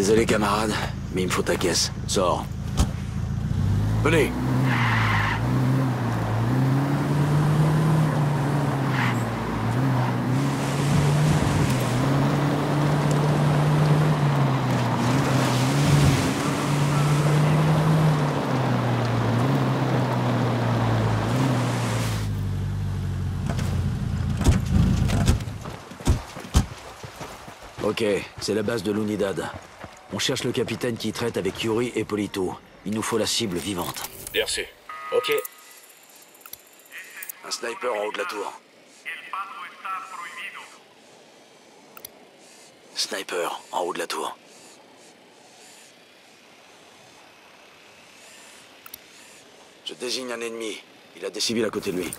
Désolé camarade, mais il me faut ta caisse. Sors. Venez Ok, c'est la base de l'Unidad. On cherche le capitaine qui traite avec Yuri et Polito. Il nous faut la cible vivante. Reçu. Ok. Un sniper en haut de la tour. Sniper en haut de la tour. Je désigne un ennemi. Il a des civils à côté de lui.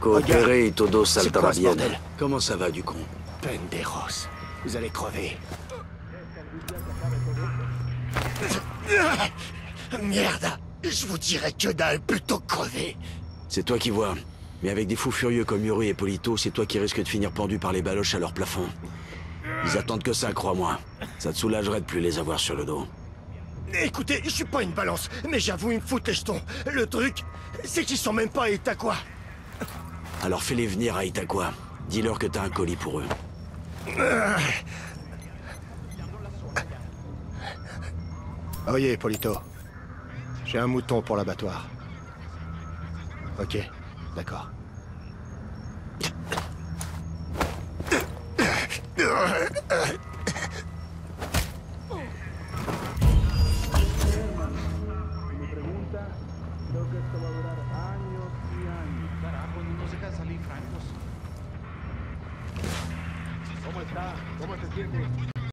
Coopérer et todo quoi bordel Comment ça va du con Penderos. Vous allez crever. Merde Je vous dirais que dalle plutôt crever. C'est toi qui vois. Mais avec des fous furieux comme Yuri et Polito, c'est toi qui risques de finir pendu par les baloches à leur plafond. Ils attendent que ça, crois-moi. Ça te soulagerait de plus les avoir sur le dos. Écoutez, je suis pas une balance, mais j'avoue, ils me foutent les jetons. Le truc, c'est qu'ils sont même pas à Itaqua. Alors fais-les venir à Itaqua. Dis-leur que t'as un colis pour eux. Oyez, Polito. J'ai un mouton pour l'abattoir. Ok, d'accord. ¿Cómo está? ¿Cómo se siente?